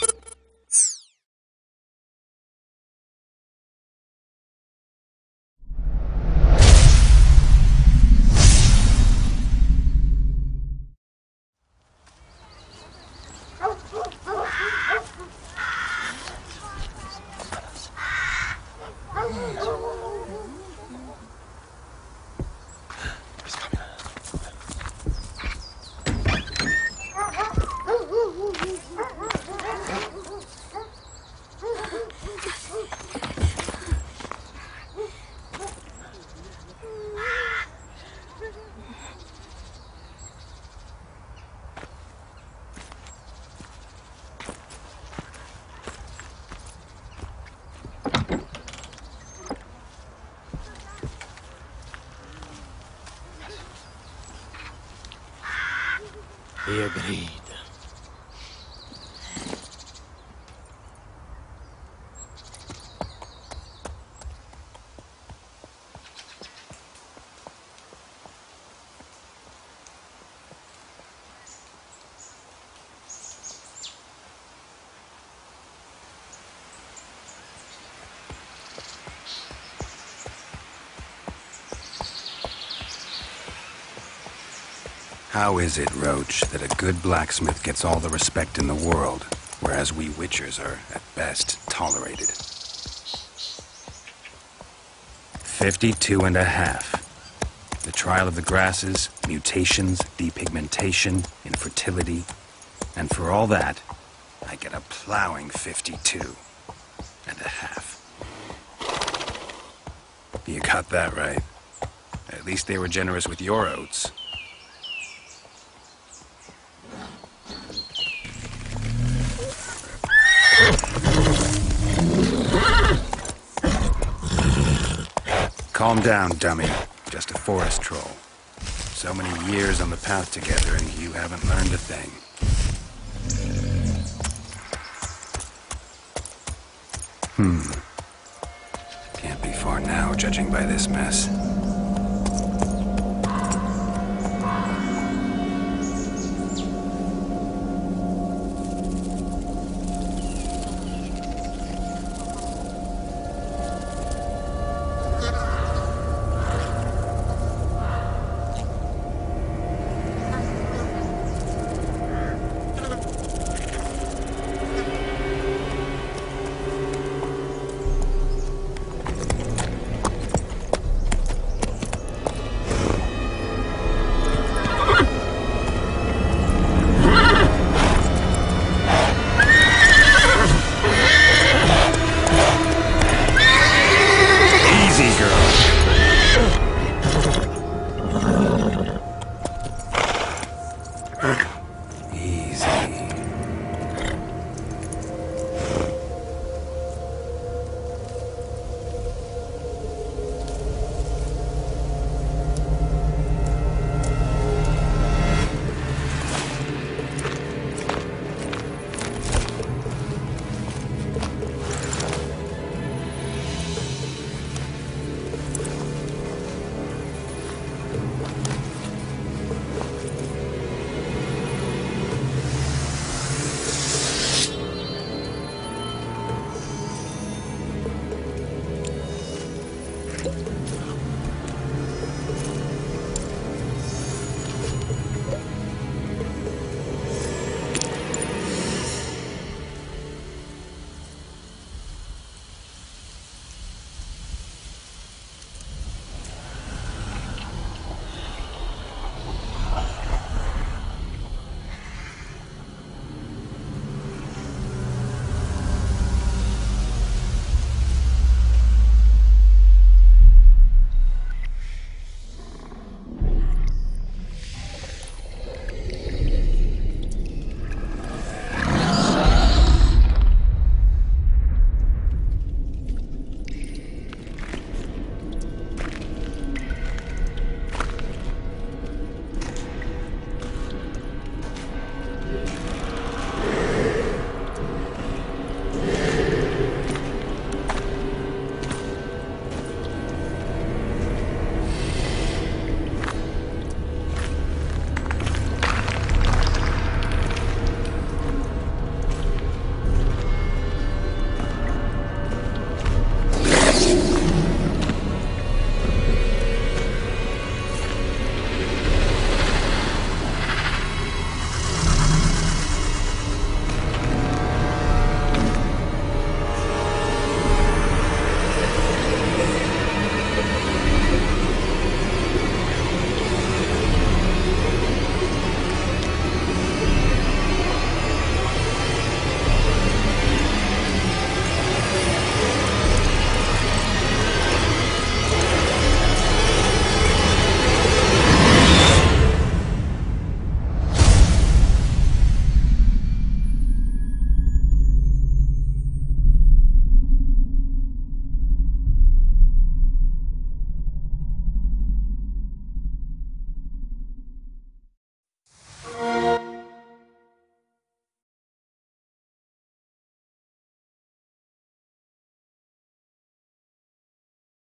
you He agreed. How is it, Roach, that a good blacksmith gets all the respect in the world, whereas we witchers are, at best, tolerated? Fifty-two and a half. The trial of the grasses, mutations, depigmentation, infertility. And for all that, I get a plowing 52 and a half. You got that right. At least they were generous with your oats. Calm down, dummy. Just a forest troll. So many years on the path together, and you haven't learned a thing. Hmm. Can't be far now, judging by this mess.